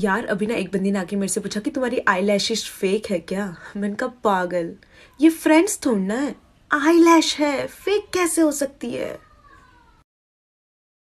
यार, अभी ना एक बंदी ने आके मेरे से पूछा कि तुम्हारी आई लैशेज फेक है क्या? मैंने कहा पागल। ये फ्रेंड्स थोड़ा है। आई लैश है। फेक कैसे हो सकती है?